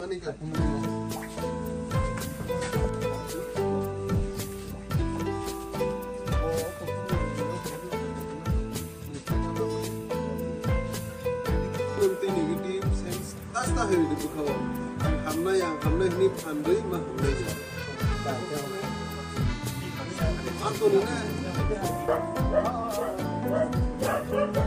नहीं hari di Bukau. Hamna yang hamna ini pandai mah hamna ya. Antonina.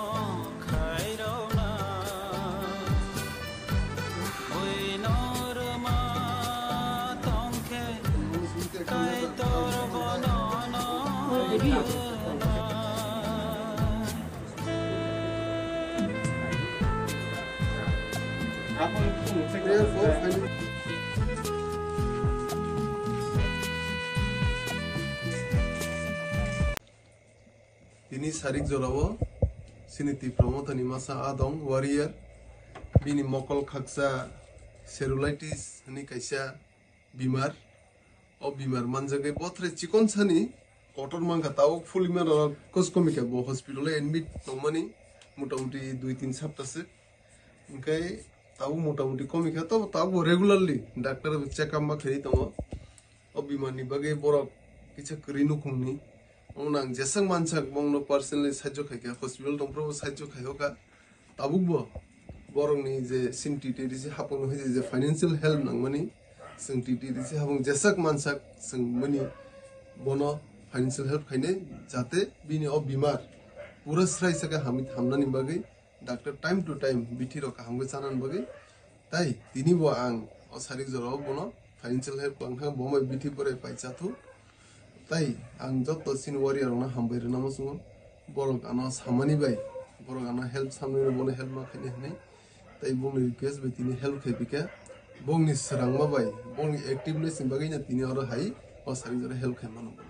ini sarik jolawo sini ti promoto ni masa adong warrior bini mokol khaksa cellulitis ni kaisa bimar o bimar manjage botre chikon chani কটন মাংখা তাও ফুল ইমান খোজ কমি কে গো hospital admit Namami মোটামুটি দুই তিন সপ্তাহে ওখাই তাও মোটামুটি কমে খা তো তাও রেগুলারলি ডাক্তার চেক আপ মাখে তো অভিমানী বাকে বড় কিছু করি নুখুমনি আমার আং জেসং মানসাক বংন পার্সোনালি সাহায্য খাই হসপিটাল দমপ্রবো সাহায্য খাইহা তাবুক ব বরংনি যে সিন টিটি সে হাপং যে ফাইন্যান্সিয়াল হেল্প নাং সিন টিটি সে হাপং জেসাক মানসাক সঙ্গ মানে বন ফাইনেন্সিয়েল হেল্প খাইনে যাতে বিনি অ বিমার পুরো স্রাই সাকে হামি থামনা নিবাগে ডাক্তার টাইম টু টাইম বিঠি রক হামগে জানান বাগে তাই তিনি ব আং অ শারীরিক জ্বর বন ফাইনেন্সিয়াল হেল্প আংখা বমাই বিঠি পরে পাইচাথু তাই আং যত সিন ওয়ারিয়ার না হামবাই রনাম সুম বড় আনা সামানি বাই বড় আনা হেল্প সামনে বলে হেল্প মা খাইনে হেনে তাই বং রিকুয়েস্ট বাই তিনি হেল্প খাইপিকা বং নি সরাংমা বাই বং একটিভনেস নিবাগে তিনি আরো হাই অ শারীরিক জ্বর হেল্প খাইমান বলে